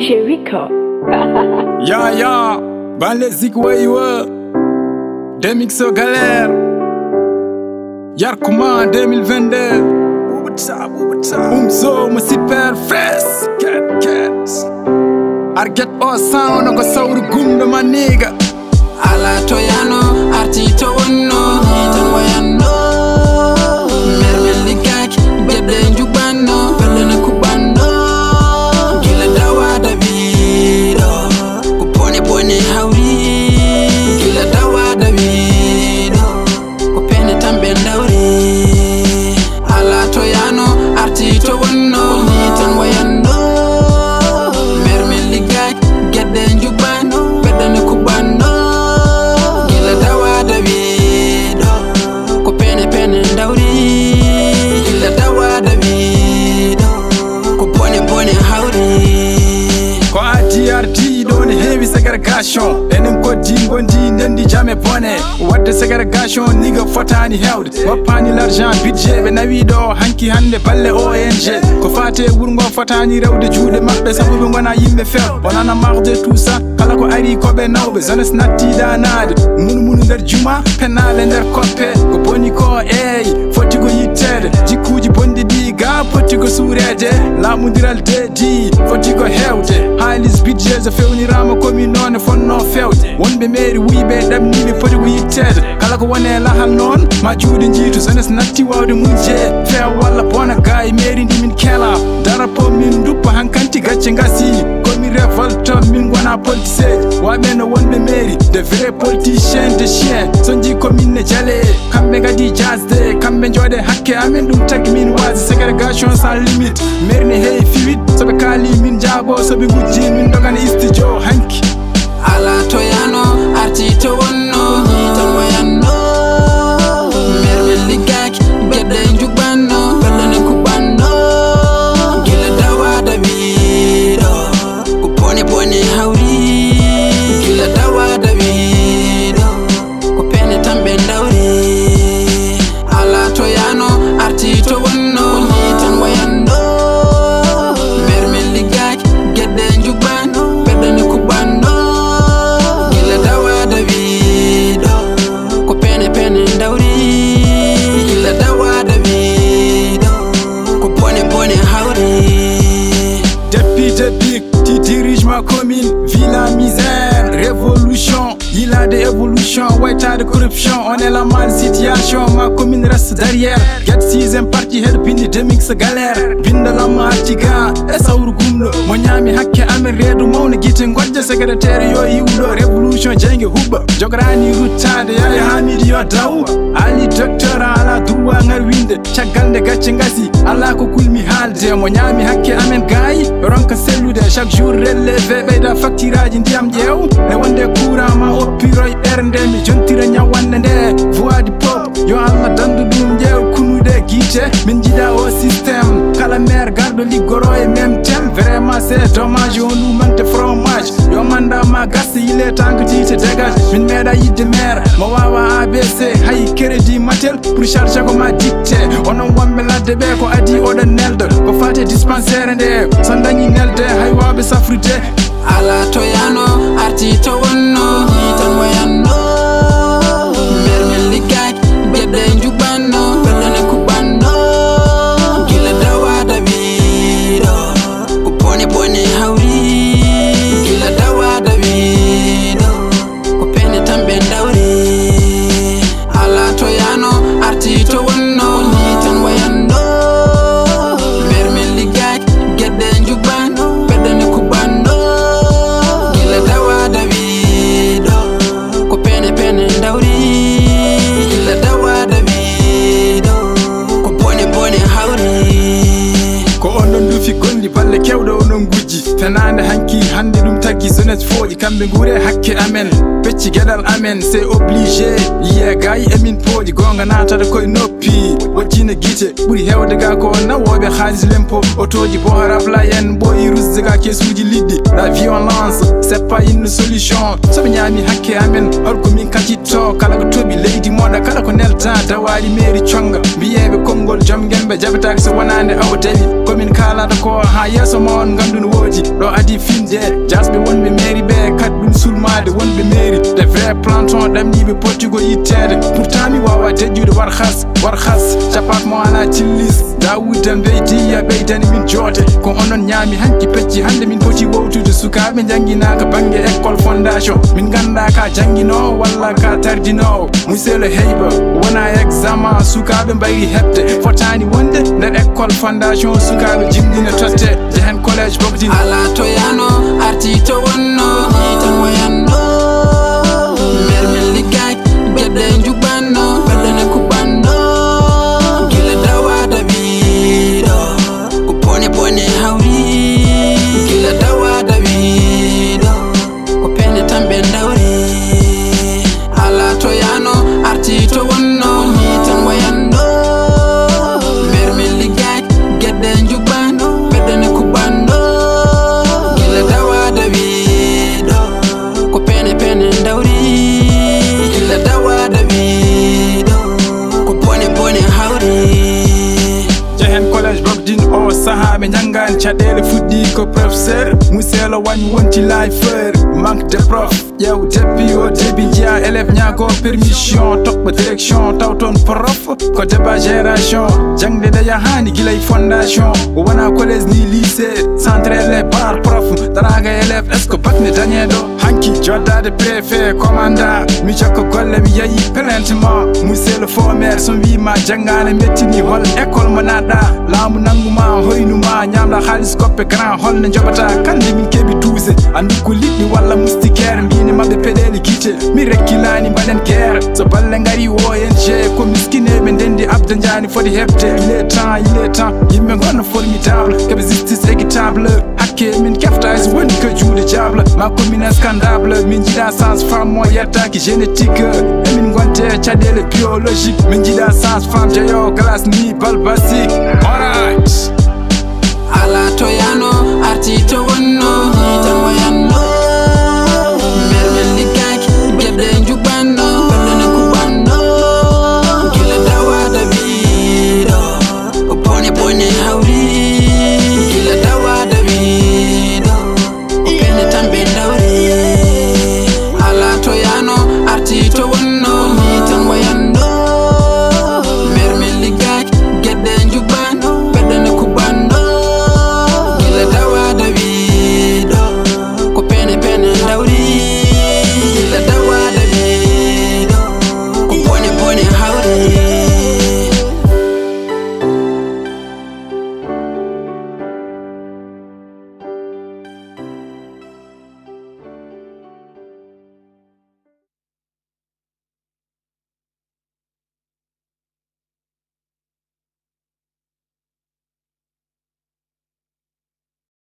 c'est ya ya, ban les Demixo galère, Yarkuma 2022. Umzo, ma super fres, cats Arget o sound, go saur gum de ma nigga. Ala toyano, artito. sekere gasho enin ko dingo ndi nendi jame bone wadde sekere gasho niga fotani hewde wappani l'argent budget ɓe nawi ɗo hanki hande balle ong ko fate wurgo fotani rewde juuɗe mabɓe saabu ɓe gona yimɓe few wonana marde tout ça kala ko ari koɓe nawɓe zones nattiɗanade munumunu nder juma penale nder koppe ko boni ko eyi potiko surete lamudiraldedi fotiko hewde haalis bidjeje fewnirama komi noone fonno fewde wonɓe mairi wuyiɓe ɗamnimi poti ko yittede kala ko wone lahal noon ma juuɗe jiito jeunes natti wawde muje fewa walla bona gaye mairi ndimin keela darapo min duppa hankanti gacce gasi révoltant mingwana politique waɓeno wonɓe mairie de vrai politician de chien so jale commune ne di kamɓe gadi Kambe kamɓe jooɗe hakke amen ɗum tagi min wasi ségrégation sans limite mairie ne heewi fiwit soɓe kaali min jaago soɓe gujjin min isti jo hanki Il a des évolutions, ouais t'as de corruption On est la mal situation, ma commune reste derrière Get season party, parti, head bindi demik sa galère Binda la ma artiga, e sawru gumlo Mo ñami hakke amen reedu mawna gite godja secrétaire yo yiwlo Révolution jengue hubba jograni ruttade yaye hamidi yo daw Ali doctor ala droit ngar winde caggal nde gacce gasi ala ko kulmi haalde mo ñami hakke amen gai. ronka sellude chaque jour relevé ɓeyda facture aji ndiyam ƴeew e courant ma piroy ernde mi jontira ñawande nde voi di pop yo allah dandu ɗum ƴew kunude guice min jiɗa o systéme kala maire garɗo liggoro e même tem vraiment c'est dommage on umante fromage yo manda ma gasse yile tanke jiite dégage min meeɗa yidde maire mo wawa abc hay crédit matel pour charge ko ma ditte onon wonɓe ladde ɓe ko adi oɗon nelde ko fate dispensaire nde so dañi nelde hay wawɓe safrude ala toyano arti to wonno oh. when I'm tanade hanki hande ɗum taggi sonet foƴi kamɓe guure hakke amen pecci gueɗal amen c'est obligé yiya gayi emin pooƴi gonga natata koye noppi diina guite ɓuuri hewde ga ko nawoɓe haalis lempo otoji bo harabla en ɓoyi rusde ga kesuji liɗɗi la violence c'est pas une solution soɓe ñaami hakke amen holko min katitto kala ko tooɓi leydi moɗa kala ko nelta dawari mairi conga mbiyeɓe konngol joom guenɓe jaɓetaki so wonande awo dawi komin kalata ko ha yeeso mon on gandu no woodi ɗo adi finde jasɓe wonɓe mairi ɓe sulmade wonɓe mairie des vrai planton ɗamniɓe potti pourtant mi wawa war has war has capat mo cillis ɓeydani min joote ko onon ñaami hanki pecci hande min poti wowtude sukaɓe jangguinaka banggue école fondation min ganda ka jangguinowo walla ka tardinowo monsieur le heyba wona examen sukaɓe hebde fotani wonde nder école fondation sukaɓe jimɗina totte jehen collège ala arti to wonno the way I'm sahaaɓe janngaani caɗeele fuɗɗi ko professeur museelo wañ wonti lifeur manque de prof ƴeew deppi o débi jiya élève ñaago permission top direction taw toon prof ko débat génération jangde de yahaani gilay fondation wona collége ni lycée centre élève bar prof daraaga élève est ce que bakne dañeeɗo hanki joddade préfet commanda mi jokka golle mi yeyi plaintement museelo fomaire so wima metti ni hol école monada naɗɗa laamu hoynuma ñamda haalis coppe grand holne joɓata kande min keeɓi tuuse andu ko liɗɗi walla mustikaire mbini mabɓe peɗele guite mi rekkilani mbaɗen guerre so balle gari o en jee ko miskineɓe ndendi abde jani foti heɓde il est temps il est temps yimɓe gonno formidable keɓe justice équitable hakke min kefta woni ko juuɗe jable ma commune scandable min jiiɗa sens femme mo yettaki génétique emin gonte caɗele biologique min jiiɗa sens femme jeeyo glace ni bal basique